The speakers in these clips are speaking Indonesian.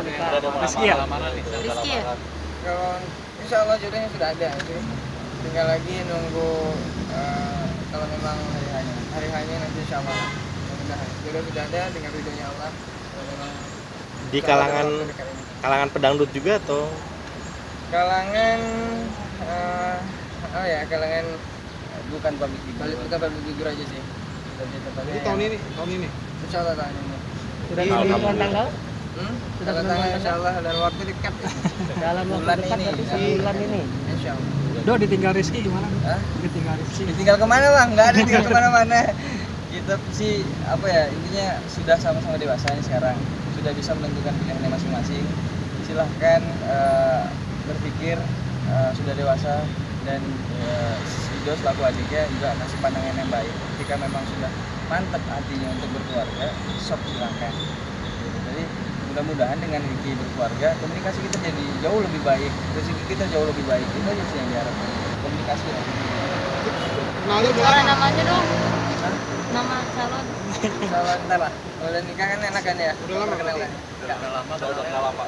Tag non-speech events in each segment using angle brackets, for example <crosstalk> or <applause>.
Rizky ya? Rizky ya? Kalau insya Allah jodohnya sudah ada sih. Tinggal lagi nunggu eh, kalau memang hari hanya hari hanya nanti insya Allah. Mudah-mudahan jodoh sudah ada dengan ridhonya Allah. Kalau memang Di kalangan kalangan pedangdut juga atau kalangan eh, oh ya kalangan bukan public figure. balik bukan public figure aja sih. Jadi tahun ini, tahun ini. Insya Allah tahun ini. Sudah menentukan tanggal? Hmm? Sudah tanggal? insya Allah dalam waktu dekat. <laughs> Dalam waktu Bulan dekat ini, berarti sebulan ini. Insya Allah. Do ditinggal Rizky gimana? Hah? Ditinggal Rizky. Ditinggal ke mana bang? Nggak ada tinggal <laughs> ke mana-mana. Kita sih apa ya intinya sudah sama-sama dewasa nih sekarang, sudah bisa menentukan pilihannya masing-masing. Silahkan eh, berpikir eh, sudah dewasa dan eh, si Ido selaku adiknya juga kasih pandangan yang baik. Ketika memang sudah mantep hatinya untuk berkeluarga, sok silahkan. Mudah-mudahan dengan Ricky berkeluarga, komunikasi kita jadi jauh lebih baik, rezeki kita jauh lebih baik. Itu aja sih yang diharapkan. Komunikasi lah. Kenalin Suara namanya dong. Nama calon. Kalau ntar lah, kalau udah nikah kan enak kan ya? Udah lama Perkenalan. berarti? Udah lama, udah lama.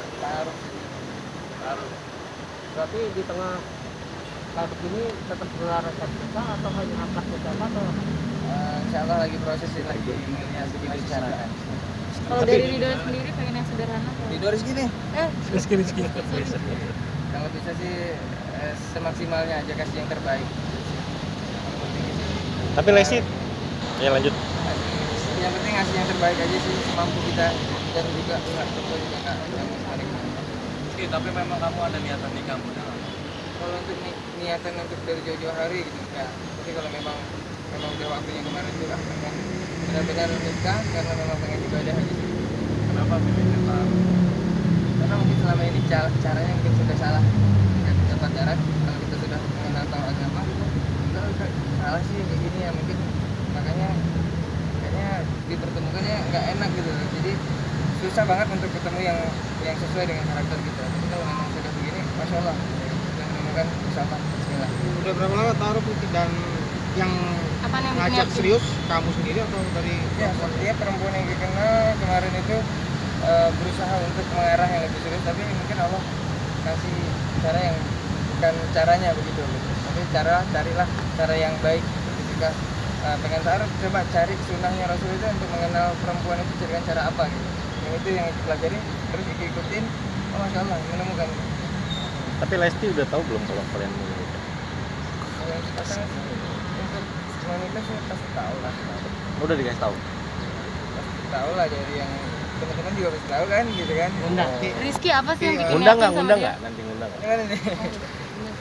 Taruh. Berarti di tengah kayak begini tetap gelar sertika atau hanya akad nikah atau Eh, Insya Allah lagi proses sih lagi melihat dibicarakan. Kalau dari Ridho sendiri pengen yang sederhana? Di Doris gini. Eh, Rizky Rizky. Kalau bisa sih eh, semaksimalnya aja kasih yang terbaik. Tapi Lesti ya lanjut Yang penting ngasih yang terbaik aja sih semampu kita dan juga nggak perlu juga nggak paling tapi memang kamu ada niatan nikah muda. kalau untuk ni- niatan untuk dari jauh-jauh hari gitu ya tapi kalau memang memang udah waktunya kemarin juga pengen benar-benar nikah karena memang pengen ibadah aja. Sih Kenapa pilih nikah? karena mungkin selama ini ca- caranya mungkin sudah salah. Dengan kita pacaran kalau kita sudah mengenal tahu agama. Enggak salah sih kayak gini ya mungkin. Makanya kayaknya dipertemukannya nggak enak gitu. Jadi susah banget untuk ketemu yang yang sesuai dengan karakter kita. Tapi kalau memang sudah begini masya Allah. Sudah menemukan insya Allah Bismillah Udah berapa lama taruh Putih dan yang apa ngajak serius kamu sendiri atau dari ya dia perempuan yang dikenal. Kemarin itu eh, berusaha untuk mengarah yang lebih serius tapi mungkin Allah kasih cara yang bukan caranya begitu. Gitu. tapi cara carilah cara yang baik. Ketika eh, pengen taruh coba cari sunnahnya Rasul itu untuk mengenal perempuan itu dengan cara apa gitu. Yang itu yang dipelajari terus diikutin. Oh masya Allah menemukan. Tapi Lesti udah tahu belum kalau kalian mau pasangan menikah sih pasti tahu lah udah dikasih tahu pasti tahu lah dari yang teman-teman juga pasti tahu kan gitu kan undang? Rizky apa sih yang ngundang yakin nggak dia? nggak nanti ngundang nggak Gimana nih?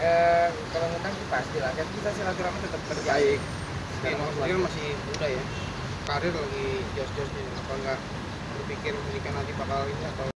Eh, kalau ngundang sih pasti lah. Kan kita silaturahmi tetap terbaik. Sendiri kan masih muda ya. Karir lagi jos-josnya. Apa enggak berpikir menikah nanti bakal ini atau